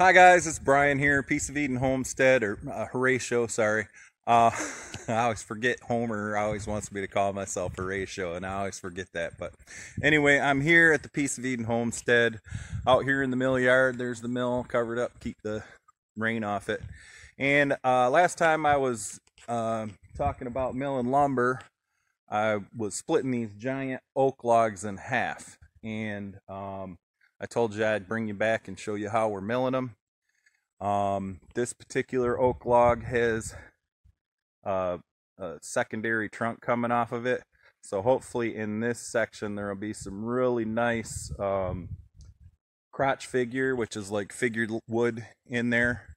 Hi guys, it's Brian here, Peace of Eden Homestead or uh, Horatio, sorry. Uh, I always forget Homer always wants me to call myself Horatio, and I always forget that. But anyway, I'm here at the Peace of Eden Homestead, out here in the mill yard. There's the mill covered up, keep the rain off it. And uh, last time I was uh, talking about milling lumber, I was splitting these giant oak logs in half, and um, I told you I'd bring you back and show you how we're milling them. Um, this particular oak log has uh, a secondary trunk coming off of it. So hopefully in this section there will be some really nice um, crotch figure, which is like figured wood in there.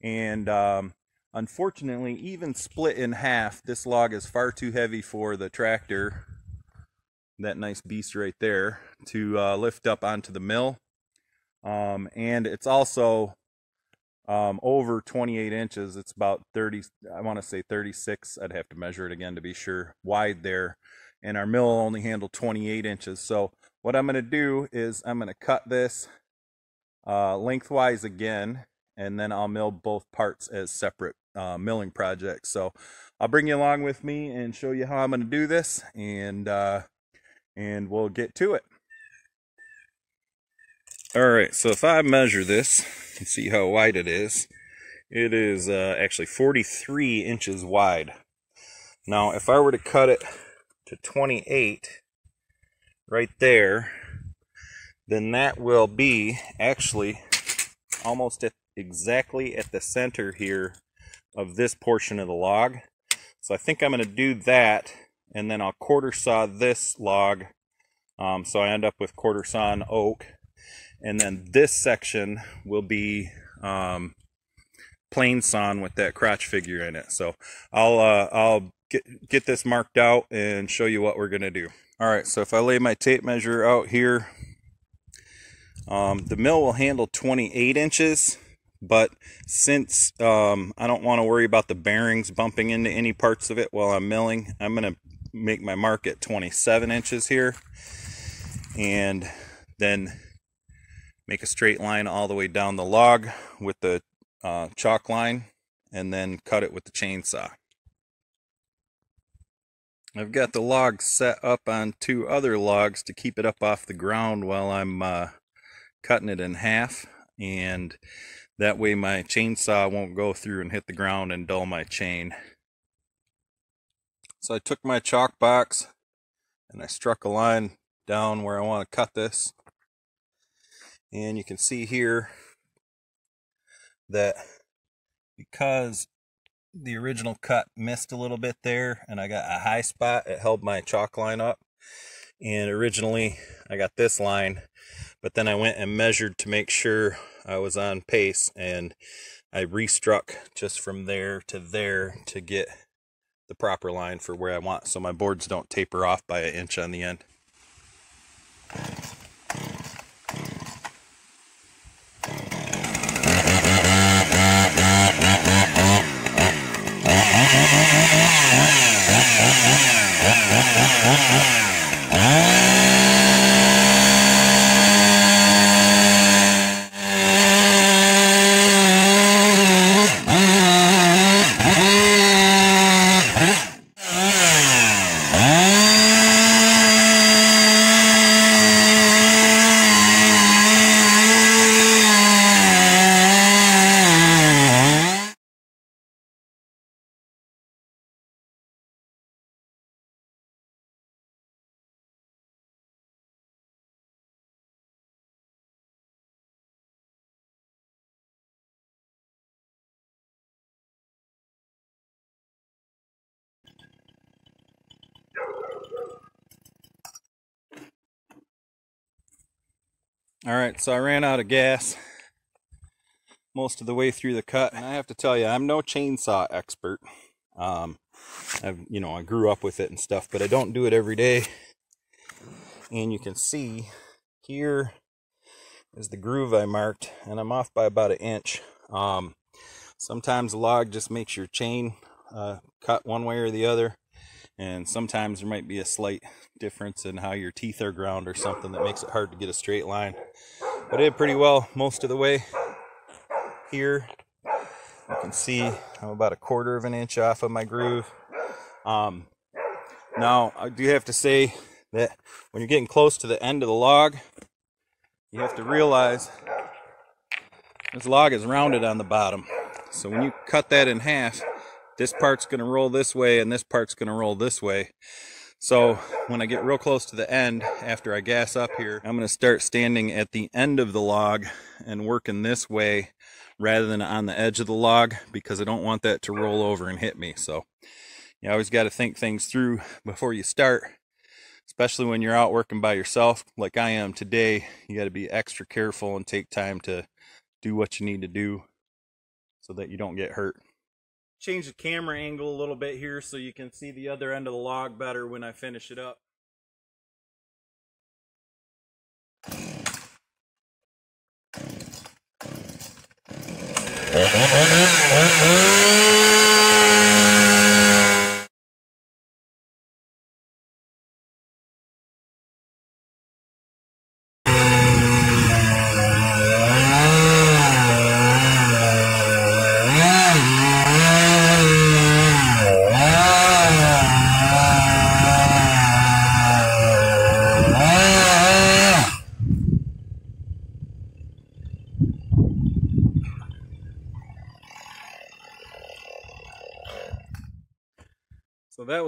And um, unfortunately, even split in half, this log is far too heavy for the tractor that nice beast right there to uh, lift up onto the mill. Um, and it's also um, over 28 inches. It's about 30, I want to say 36. I'd have to measure it again to be sure, wide there. And our mill only handled 28 inches. So what I'm going to do is I'm going to cut this uh, lengthwise again, and then I'll mill both parts as separate uh, milling projects. So I'll bring you along with me and show you how I'm going to do this. And uh, and we'll get to it. All right, so if I measure this and see how wide it is, it is uh, actually 43 inches wide. Now, if I were to cut it to 28 right there, then that will be actually almost at exactly at the center here of this portion of the log. So I think I'm going to do that and then I'll quarter saw this log. Um, so I end up with quarter sawn oak. And then this section will be um, plain sawn with that crotch figure in it. So I'll uh, I'll get, get this marked out and show you what we're gonna do. All right so if I lay my tape measure out here um, the mill will handle 28 inches but since um, I don't want to worry about the bearings bumping into any parts of it while I'm milling I'm going to make my mark at 27 inches here and then make a straight line all the way down the log with the uh, chalk line and then cut it with the chainsaw. I've got the log set up on two other logs to keep it up off the ground while I'm uh, cutting it in half and that way my chainsaw won't go through and hit the ground and dull my chain. So I took my chalk box and I struck a line down where I want to cut this. And you can see here that because the original cut missed a little bit there and I got a high spot, it held my chalk line up. And originally I got this line, but then I went and measured to make sure I was on pace and I restruck just from there to there to get the proper line for where I want so my boards don't taper off by an inch on the end. All right, so I ran out of gas most of the way through the cut. And I have to tell you, I'm no chainsaw expert. Um, I've, you know, I grew up with it and stuff, but I don't do it every day. And you can see here is the groove I marked, and I'm off by about an inch. Um, sometimes the log just makes your chain uh, cut one way or the other and sometimes there might be a slight difference in how your teeth are ground or something that makes it hard to get a straight line but it did pretty well most of the way here. You can see I'm about a quarter of an inch off of my groove. Um, now, I do have to say that when you're getting close to the end of the log, you have to realize this log is rounded on the bottom. So when you cut that in half, this part's going to roll this way and this part's going to roll this way. So when I get real close to the end, after I gas up here, I'm going to start standing at the end of the log and working this way rather than on the edge of the log because I don't want that to roll over and hit me. So you always got to think things through before you start, especially when you're out working by yourself like I am today. You got to be extra careful and take time to do what you need to do so that you don't get hurt. Change the camera angle a little bit here so you can see the other end of the log better when I finish it up.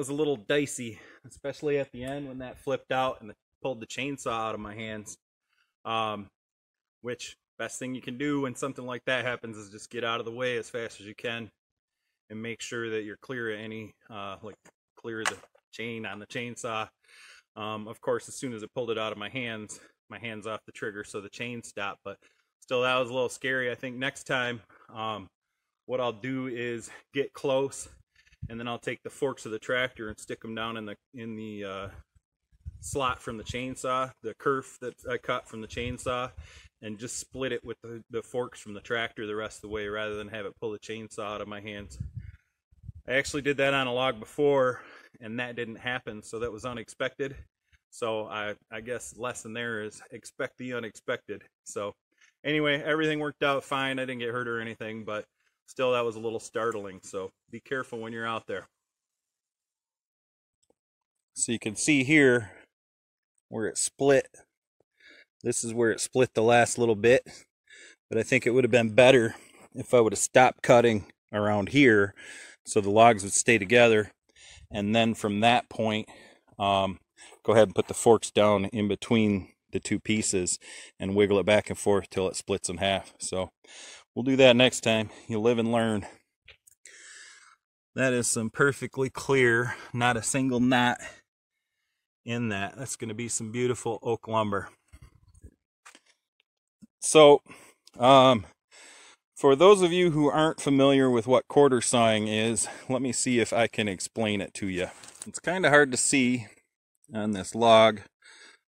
was a little dicey, especially at the end when that flipped out and pulled the chainsaw out of my hands. Um, which best thing you can do when something like that happens is just get out of the way as fast as you can and make sure that you're clear of any uh, like clear the chain on the chainsaw. Um, of course, as soon as it pulled it out of my hands, my hands off the trigger, so the chain stopped. But still, that was a little scary. I think next time, um, what I'll do is get close and then I'll take the forks of the tractor and stick them down in the in the uh, slot from the chainsaw, the kerf that I cut from the chainsaw, and just split it with the, the forks from the tractor the rest of the way rather than have it pull the chainsaw out of my hands. I actually did that on a log before and that didn't happen, so that was unexpected. So I, I guess lesson there is expect the unexpected. So anyway, everything worked out fine. I didn't get hurt or anything, but still that was a little startling. So be careful when you're out there. So you can see here where it split. This is where it split the last little bit. But I think it would have been better if I would have stopped cutting around here so the logs would stay together. And then from that point, um, go ahead and put the forks down in between the two pieces and wiggle it back and forth till it splits in half. So We'll do that next time. You live and learn. That is some perfectly clear, not a single knot in that. That's going to be some beautiful oak lumber. So, um, for those of you who aren't familiar with what quarter sawing is, let me see if I can explain it to you. It's kind of hard to see on this log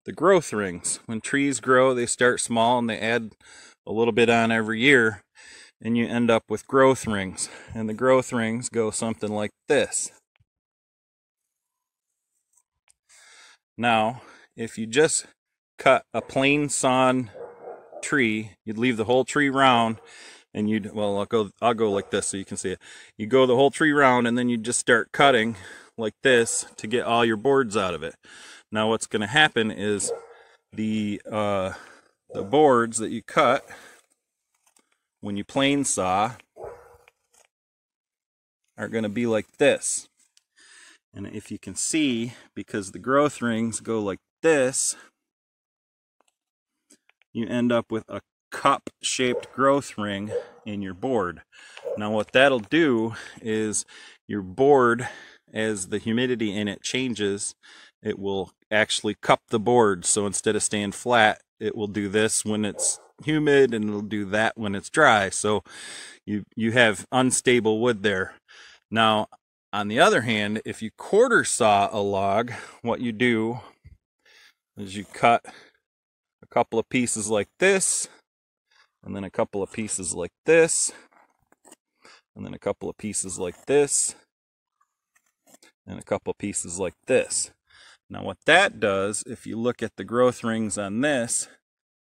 the growth rings. When trees grow, they start small and they add a little bit on every year and you end up with growth rings. And the growth rings go something like this. Now, if you just cut a plain sawn tree, you'd leave the whole tree round and you'd well I'll go I'll go like this so you can see it. You go the whole tree round and then you just start cutting like this to get all your boards out of it. Now what's going to happen is the uh, the boards that you cut when you plain saw are going to be like this. And if you can see, because the growth rings go like this, you end up with a cup shaped growth ring in your board. Now what that'll do is your board, as the humidity in it changes, it will actually cup the board. So instead of staying flat, it will do this when it's humid and it'll do that when it's dry. So you you have unstable wood there. Now, on the other hand, if you quarter saw a log, what you do is you cut a couple of pieces like this, and then a couple of pieces like this, and then a couple of pieces like this, and a couple of pieces like this. Now what that does, if you look at the growth rings on this,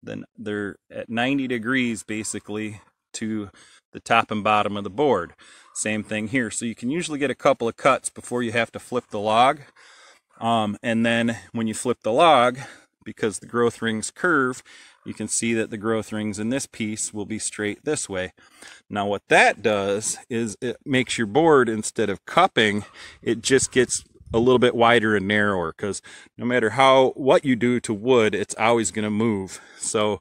then they're at 90 degrees basically to the top and bottom of the board. Same thing here. So you can usually get a couple of cuts before you have to flip the log. Um, and then when you flip the log, because the growth rings curve, you can see that the growth rings in this piece will be straight this way. Now what that does is it makes your board, instead of cupping, it just gets a little bit wider and narrower because no matter how what you do to wood it's always going to move. So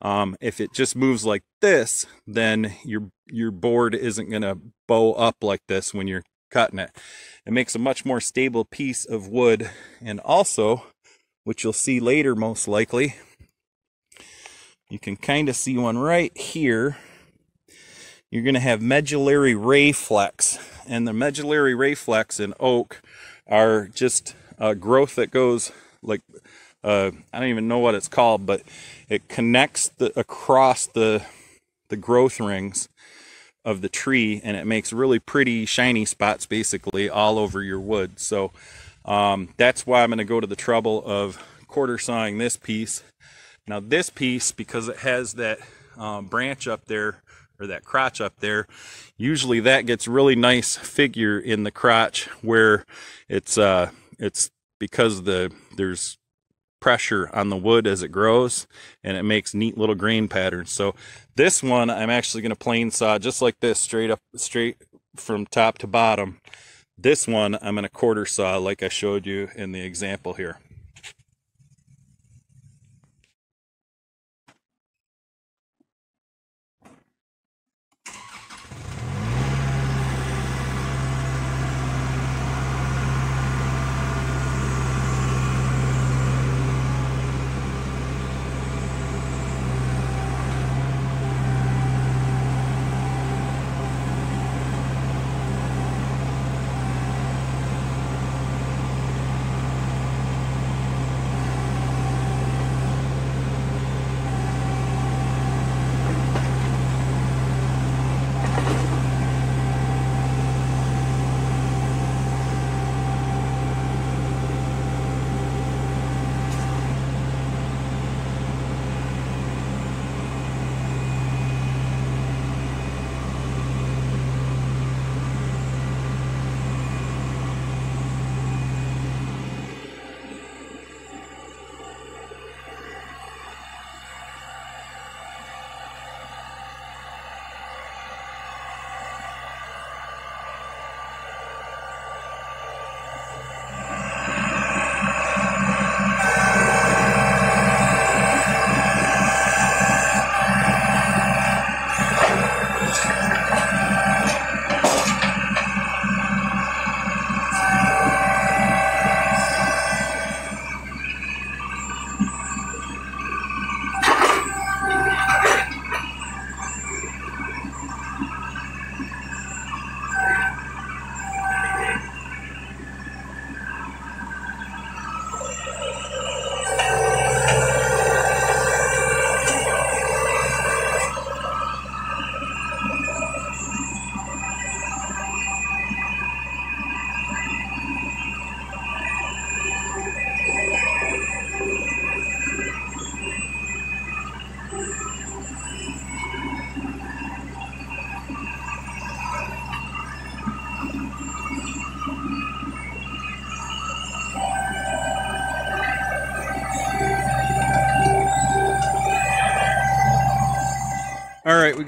um, if it just moves like this then your your board isn't going to bow up like this when you're cutting it. It makes a much more stable piece of wood. And also which you'll see later most likely you can kind of see one right here. You're going to have medullary ray flecks and the medullary ray flecks in oak are just uh, growth that goes like uh, I don't even know what it's called, but it connects the across the the growth rings of the tree, and it makes really pretty shiny spots basically all over your wood. So um, that's why I'm going to go to the trouble of quarter sawing this piece. Now this piece, because it has that um, branch up there or that crotch up there, usually that gets really nice figure in the crotch where it's uh it's because the there's pressure on the wood as it grows and it makes neat little grain patterns. So this one I'm actually going to plain saw just like this straight up straight from top to bottom. This one I'm going to quarter saw like I showed you in the example here.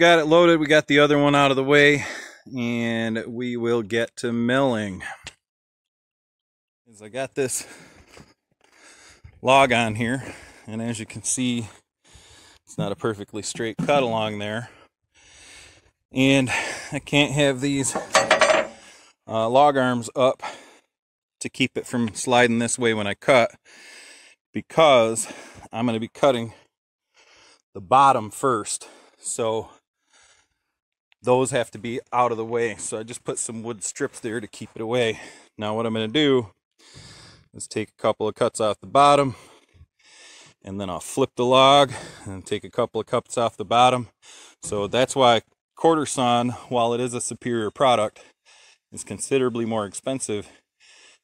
Got it loaded. We got the other one out of the way, and we will get to milling. As I got this log on here, and as you can see, it's not a perfectly straight cut along there. And I can't have these uh, log arms up to keep it from sliding this way when I cut because I'm going to be cutting the bottom first so those have to be out of the way. So I just put some wood strips there to keep it away. Now what I'm going to do is take a couple of cuts off the bottom and then I'll flip the log and take a couple of cuts off the bottom. So that's why quarter sawn, while it is a superior product, is considerably more expensive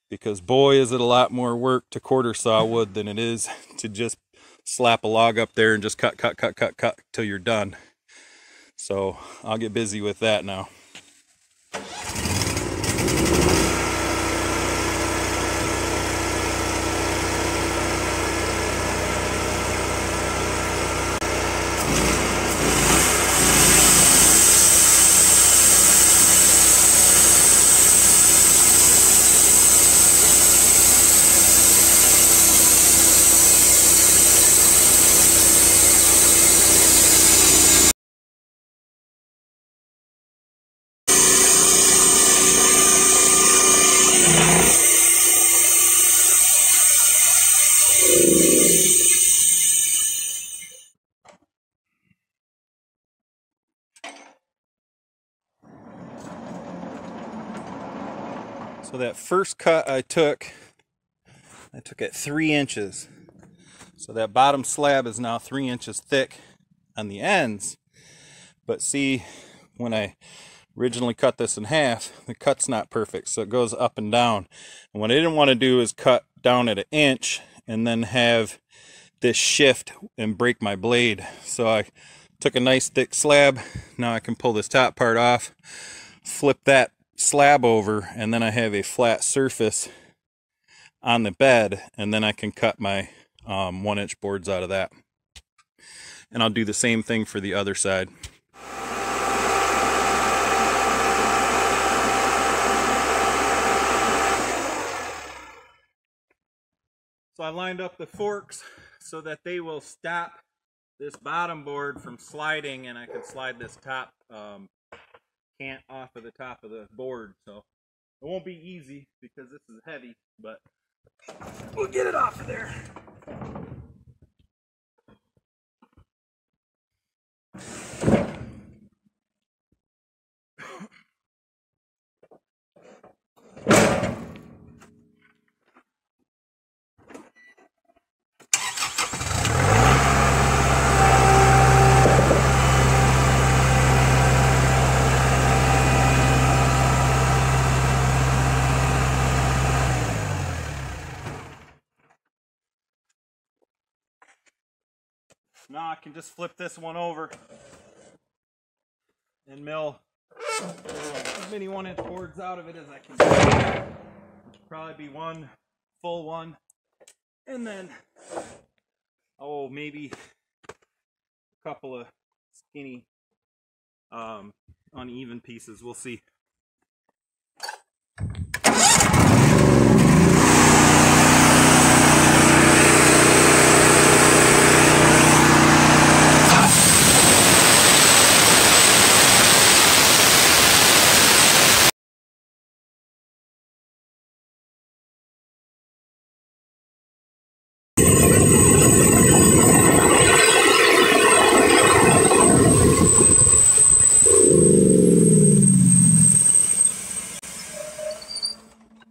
because boy is it a lot more work to quarter saw wood than it is to just slap a log up there and just cut, cut, cut, cut, cut till you're done. So I'll get busy with that now. So that first cut I took, I took it three inches. So that bottom slab is now three inches thick on the ends. But see, when I originally cut this in half, the cut's not perfect. So it goes up and down. And what I didn't want to do is cut down at an inch and then have this shift and break my blade. So I took a nice thick slab. Now I can pull this top part off, flip that slab over and then I have a flat surface on the bed and then I can cut my um, one inch boards out of that. And I'll do the same thing for the other side. So I lined up the forks so that they will stop this bottom board from sliding and I can slide this top um, cant off of the top of the board. So it won't be easy because this is heavy, but we'll get it off of there. Now I can just flip this one over and mill as many one inch boards out of it as I can. Probably be one full one. And then, oh, maybe a couple of skinny um, uneven pieces. We'll see.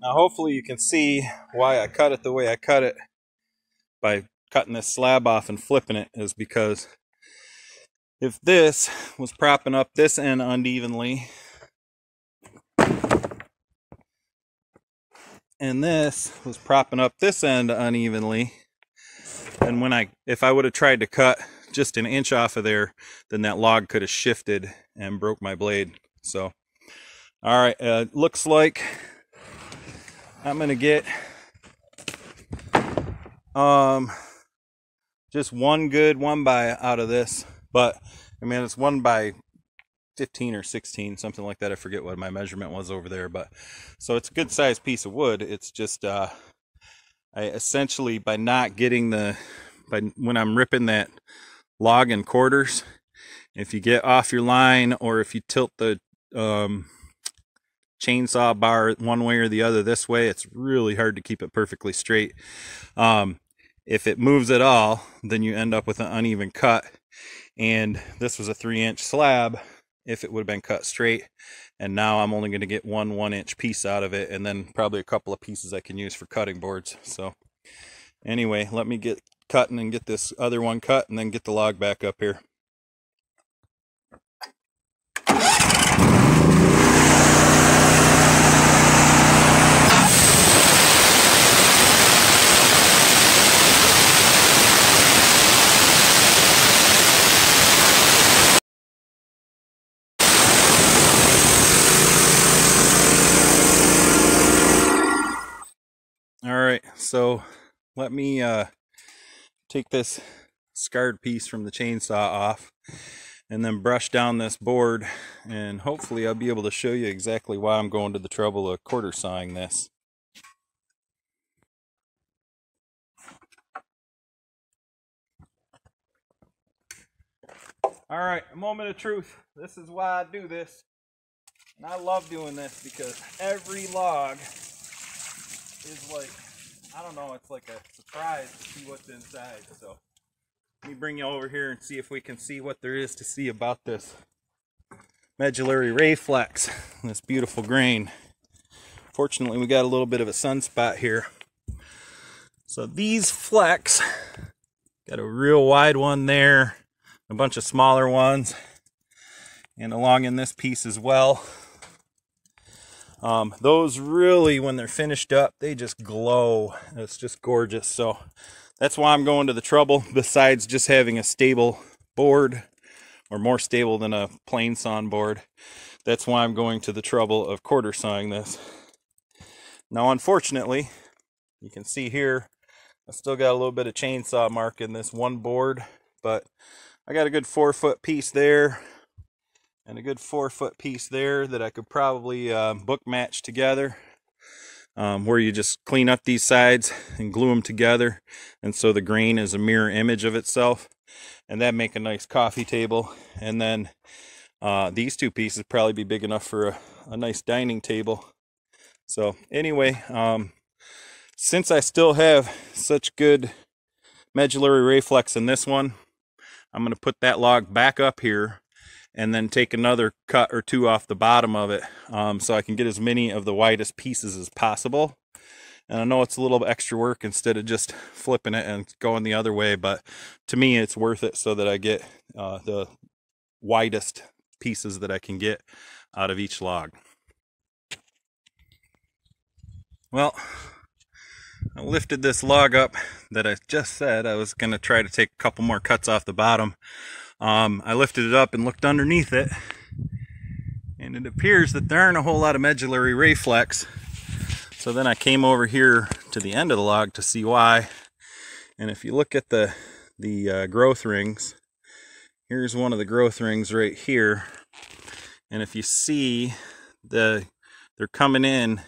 Now hopefully you can see why I cut it the way I cut it by cutting this slab off and flipping it is because if this was propping up this end unevenly and this was propping up this end unevenly and when I if I would have tried to cut just an inch off of there then that log could have shifted and broke my blade. So all right uh, looks like I'm gonna get um just one good one by out of this but I mean it's one by 15 or 16 something like that. I forget what my measurement was over there but so it's a good sized piece of wood. It's just uh I essentially by not getting the by when I'm ripping that log in quarters if you get off your line or if you tilt the um chainsaw bar one way or the other this way, it's really hard to keep it perfectly straight. Um, if it moves at all, then you end up with an uneven cut. And this was a three inch slab if it would have been cut straight. And now I'm only going to get one one inch piece out of it and then probably a couple of pieces I can use for cutting boards. So anyway, let me get cutting and get this other one cut and then get the log back up here. So let me uh, take this scarred piece from the chainsaw off and then brush down this board and hopefully I'll be able to show you exactly why I'm going to the trouble of quarter sawing this. All right, moment of truth. This is why I do this. And I love doing this because every log is like, I don't know, it's like a surprise to see what's inside. So let me bring you over here and see if we can see what there is to see about this medullary ray flecks, this beautiful grain. Fortunately, we got a little bit of a sunspot here. So these flecks, got a real wide one there, a bunch of smaller ones, and along in this piece as well. Um, those really, when they're finished up, they just glow. It's just gorgeous. So that's why I'm going to the trouble, besides just having a stable board, or more stable than a plain sawn board. That's why I'm going to the trouble of quarter sawing this. Now, unfortunately, you can see here, I still got a little bit of chainsaw mark in this one board, but I got a good four foot piece there and a good four foot piece there that I could probably uh, book match together um, where you just clean up these sides and glue them together and so the grain is a mirror image of itself and that make a nice coffee table. And then uh, these two pieces probably be big enough for a, a nice dining table. So anyway um, since I still have such good medullary ray flecks in this one I'm going to put that log back up here and then take another cut or two off the bottom of it um, so I can get as many of the widest pieces as possible. And I know it's a little extra work instead of just flipping it and going the other way, but to me it's worth it so that I get uh, the widest pieces that I can get out of each log. Well, I lifted this log up that I just said I was going to try to take a couple more cuts off the bottom um, I lifted it up and looked underneath it, and it appears that there aren't a whole lot of medullary ray flecks. So then I came over here to the end of the log to see why. And if you look at the the uh, growth rings, here's one of the growth rings right here. And if you see the they're coming in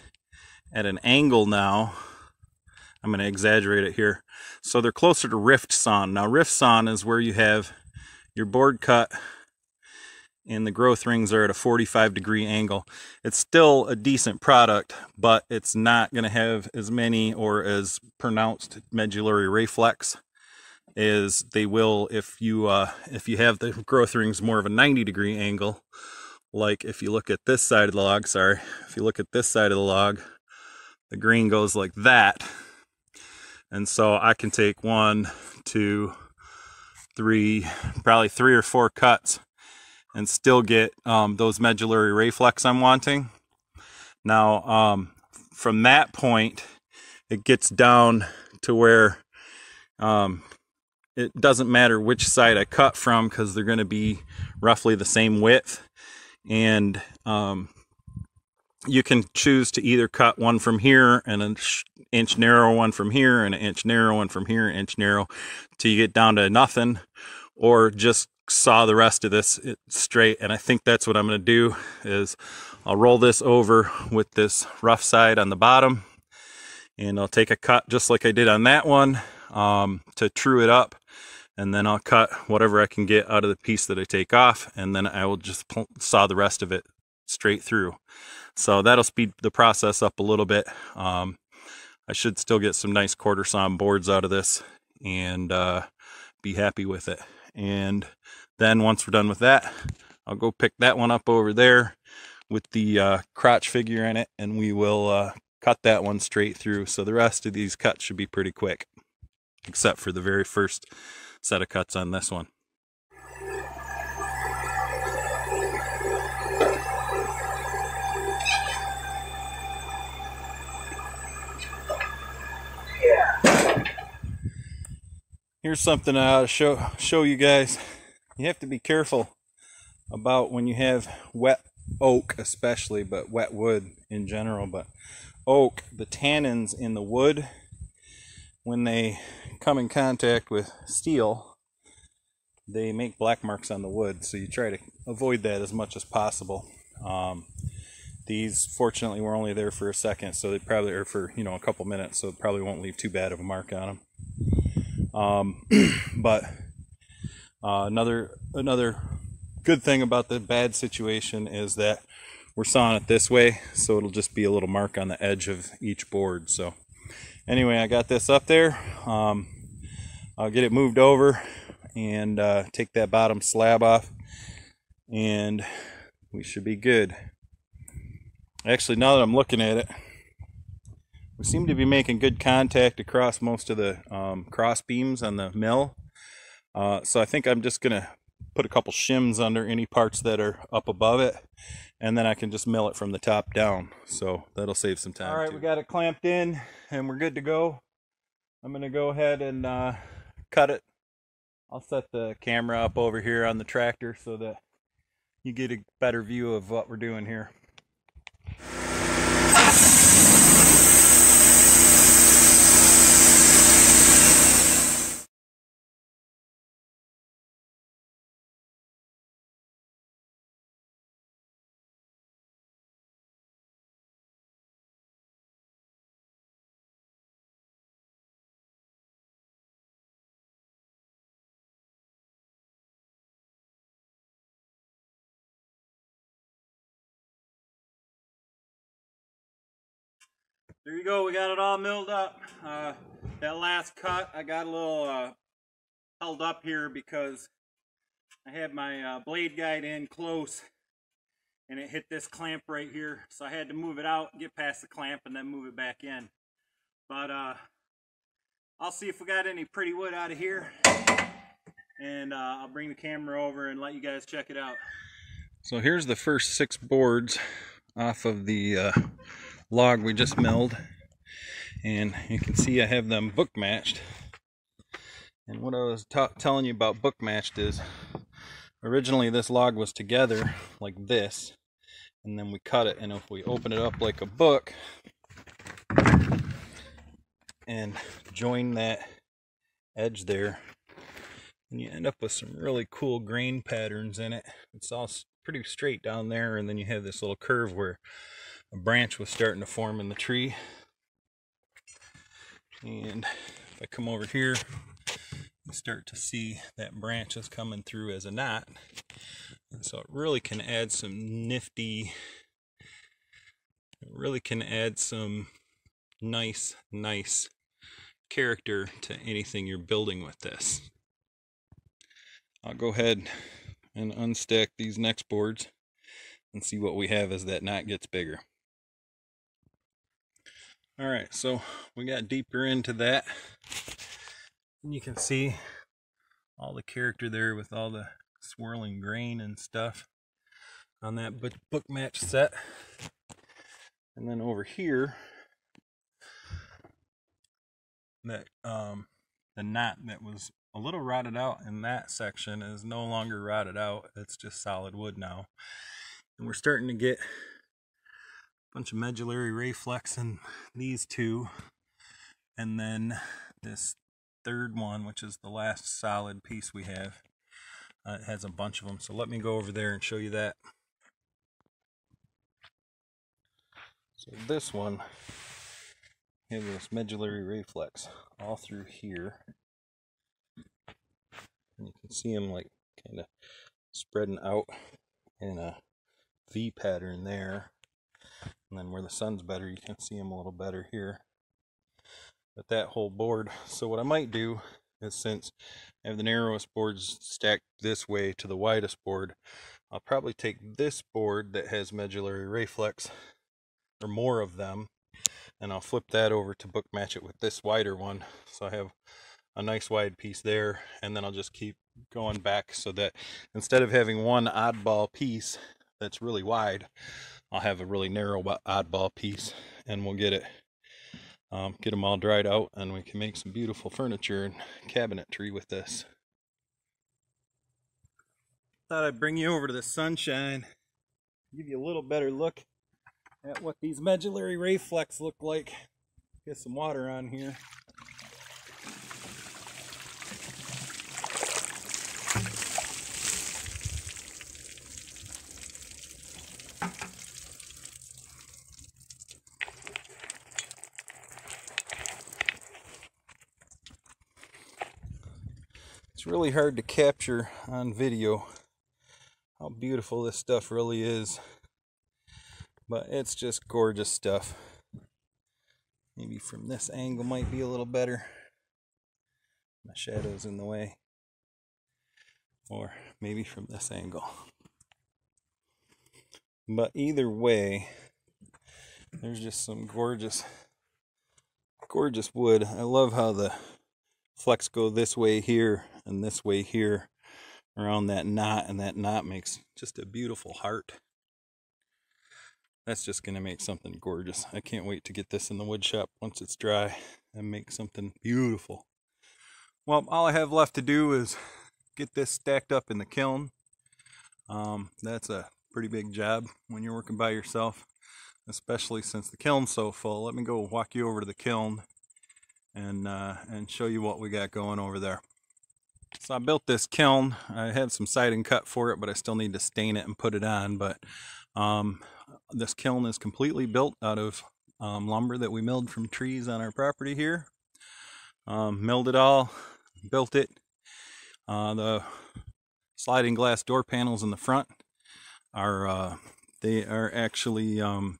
at an angle now. I'm going to exaggerate it here. So they're closer to rift sawn. Now rift sawn is where you have your board cut and the growth rings are at a 45 degree angle. It's still a decent product, but it's not going to have as many or as pronounced medullary reflex flex as they will if you uh, if you have the growth rings more of a 90 degree angle. Like if you look at this side of the log, sorry, if you look at this side of the log, the grain goes like that. And so I can take one, two, three, probably three or four cuts and still get um, those medullary ray flecks I'm wanting. Now, um, from that point, it gets down to where um, it doesn't matter which side I cut from because they're going to be roughly the same width. And um, you can choose to either cut one from here and an inch narrow one from here and an inch narrow one from here, inch narrow, till you get down to nothing, or just saw the rest of this straight. And I think that's what I'm going to do is I'll roll this over with this rough side on the bottom and I'll take a cut just like I did on that one um, to true it up and then I'll cut whatever I can get out of the piece that I take off and then I will just saw the rest of it straight through. So that'll speed the process up a little bit. Um, I should still get some nice quarter sawn boards out of this and uh, be happy with it. And then once we're done with that, I'll go pick that one up over there with the uh, crotch figure in it and we will uh, cut that one straight through. So the rest of these cuts should be pretty quick, except for the very first set of cuts on this one. Here's something I ought to show show you guys. You have to be careful about when you have wet oak, especially, but wet wood in general. But oak, the tannins in the wood when they come in contact with steel, they make black marks on the wood. So you try to avoid that as much as possible. Um, these, fortunately, were only there for a second, so they probably, or for you know a couple minutes, so it probably won't leave too bad of a mark on them. Um, but uh, another another good thing about the bad situation is that we're sawing it this way, so it'll just be a little mark on the edge of each board. So anyway, I got this up there. Um, I'll get it moved over and uh, take that bottom slab off, and we should be good. Actually, now that I'm looking at it, we seem to be making good contact across most of the um, cross beams on the mill. Uh, so I think I'm just going to put a couple shims under any parts that are up above it and then I can just mill it from the top down. So that'll save some time. All right, too. we got it clamped in and we're good to go. I'm going to go ahead and uh, cut it. I'll set the camera up over here on the tractor so that you get a better view of what we're doing here. There you go we got it all milled up. Uh, that last cut I got a little uh, held up here because I had my uh, blade guide in close and it hit this clamp right here. So I had to move it out get past the clamp and then move it back in. But uh, I'll see if we got any pretty wood out of here and uh, I'll bring the camera over and let you guys check it out. So here's the first six boards off of the uh, log we just milled. And you can see I have them book matched and what I was telling you about book matched is originally this log was together like this and then we cut it and if we open it up like a book and join that edge there and you end up with some really cool grain patterns in it. It's all pretty straight down there and then you have this little curve where a branch was starting to form in the tree. And if I come over here, you start to see that branch is coming through as a knot. And so it really can add some nifty, it really can add some nice, nice character to anything you're building with this. I'll go ahead and unstack these next boards and see what we have as that knot gets bigger. All right, so we got deeper into that. And you can see all the character there with all the swirling grain and stuff on that book match set. And then over here, that um, the knot that was a little rotted out in that section is no longer rotted out. It's just solid wood now. And we're starting to get bunch of medullary ray flecks in these two. And then this third one which is the last solid piece we have uh, it has a bunch of them. So let me go over there and show you that. So this one has this medullary ray flecks all through here. And you can see them like kind of spreading out in a V pattern there and then where the sun's better you can see them a little better here but that whole board. So what I might do is since I have the narrowest boards stacked this way to the widest board I'll probably take this board that has medullary ray flecks, or more of them and I'll flip that over to book match it with this wider one. So I have a nice wide piece there and then I'll just keep going back so that instead of having one oddball piece that's really wide I'll have a really narrow oddball piece and we'll get it um, get them all dried out and we can make some beautiful furniture and cabinetry with this. Thought I'd bring you over to the sunshine, give you a little better look at what these medullary ray flecks look like. Get some water on here. Really hard to capture on video how beautiful this stuff really is. But it's just gorgeous stuff. Maybe from this angle might be a little better. My shadow's in the way. Or maybe from this angle. But either way, there's just some gorgeous, gorgeous wood. I love how the flecks go this way here and this way here around that knot, and that knot makes just a beautiful heart. That's just going to make something gorgeous. I can't wait to get this in the wood shop once it's dry and make something beautiful. Well, all I have left to do is get this stacked up in the kiln. Um, that's a pretty big job when you're working by yourself, especially since the kiln's so full. Let me go walk you over to the kiln and uh, and show you what we got going over there. So I built this kiln. I had some siding cut for it, but I still need to stain it and put it on. But um, this kiln is completely built out of um, lumber that we milled from trees on our property here. Um, milled it all, built it. Uh, the sliding glass door panels in the front are uh, they are actually um,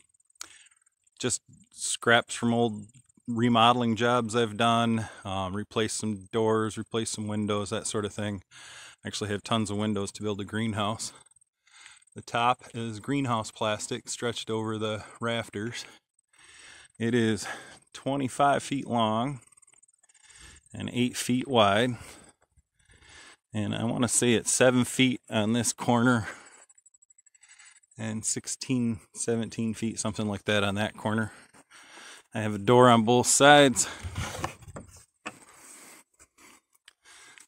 just scraps from old remodeling jobs I've done, um, replace some doors, replace some windows, that sort of thing. Actually have tons of windows to build a greenhouse. The top is greenhouse plastic stretched over the rafters. It is 25 feet long and 8 feet wide. And I want to say it's 7 feet on this corner and 16, 17 feet, something like that on that corner. I have a door on both sides.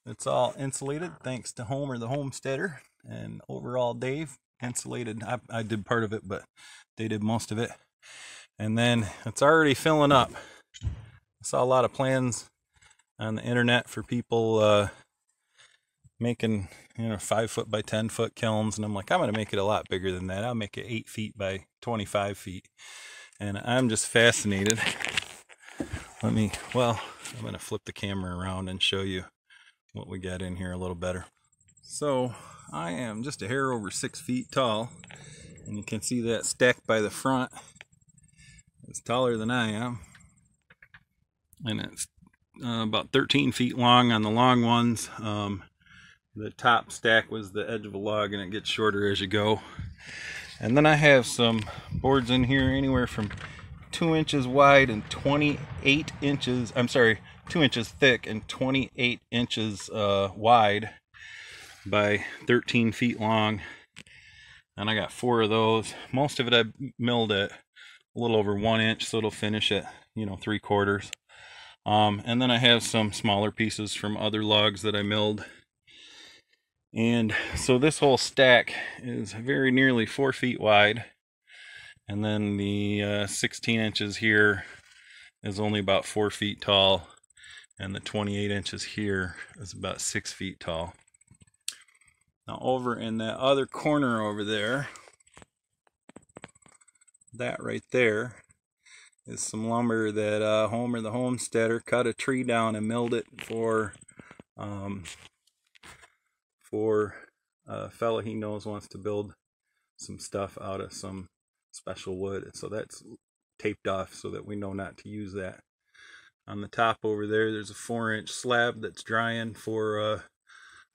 It's all insulated thanks to Homer the homesteader and overall Dave insulated. I, I did part of it, but they did most of it. And then it's already filling up. I saw a lot of plans on the internet for people uh, making you know five foot by ten foot kilns, and I'm like, I'm gonna make it a lot bigger than that. I'll make it eight feet by 25 feet and I'm just fascinated. Let me, well, I'm going to flip the camera around and show you what we got in here a little better. So I am just a hair over six feet tall, and you can see that stacked by the front. It's taller than I am, and it's uh, about 13 feet long on the long ones. Um, the top stack was the edge of a log, and it gets shorter as you go. And then I have some boards in here anywhere from two inches wide and 28 inches, I'm sorry, two inches thick and 28 inches uh, wide by 13 feet long. And I got four of those. Most of it I milled at a little over one inch, so it'll finish at, you know, three quarters. Um, and then I have some smaller pieces from other logs that I milled and so this whole stack is very nearly four feet wide. And then the uh, 16 inches here is only about four feet tall. And the 28 inches here is about six feet tall. Now over in that other corner over there, that right there is some lumber that uh, Homer the homesteader cut a tree down and milled it for um, for a fellow he knows wants to build some stuff out of some special wood. So that's taped off so that we know not to use that. On the top over there, there's a four inch slab that's drying for a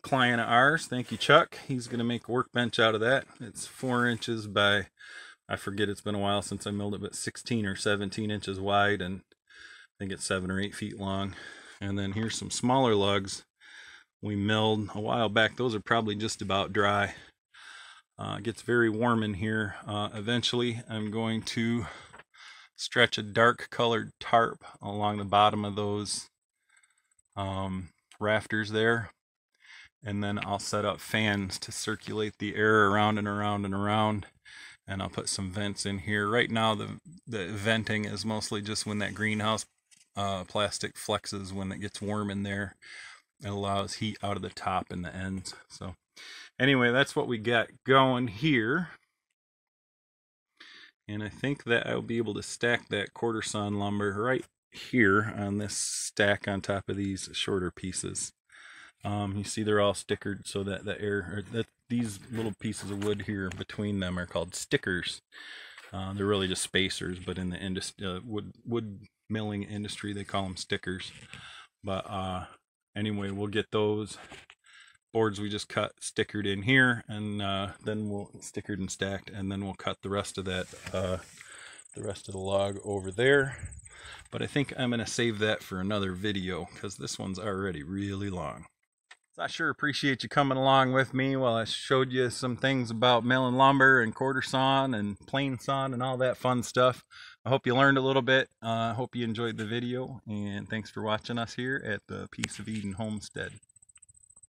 client of ours. Thank you, Chuck. He's going to make a workbench out of that. It's four inches by, I forget, it's been a while since I milled it, but 16 or 17 inches wide, and I think it's seven or eight feet long. And then here's some smaller lugs we milled a while back. Those are probably just about dry. Uh, it gets very warm in here. Uh, eventually, I'm going to stretch a dark colored tarp along the bottom of those um, rafters there. And then I'll set up fans to circulate the air around and around and around. And I'll put some vents in here. Right now, the, the venting is mostly just when that greenhouse uh, plastic flexes when it gets warm in there. It allows heat out of the top and the ends. So anyway, that's what we got going here. And I think that I'll be able to stack that quarter sawn lumber right here on this stack on top of these shorter pieces. Um, you see they're all stickered so that the air, that these little pieces of wood here between them are called stickers. Uh, they're really just spacers, but in the industry, uh, wood wood milling industry, they call them stickers. But uh, anyway, we'll get those boards we just cut stickered in here, and uh, then we'll stickered and stacked, and then we'll cut the rest of that, uh, the rest of the log over there. But I think I'm gonna save that for another video because this one's already really long. So I sure appreciate you coming along with me while I showed you some things about milling lumber and quarter sawn and plain sawn and all that fun stuff. I hope you learned a little bit. I uh, hope you enjoyed the video and thanks for watching us here at the Peace of Eden Homestead.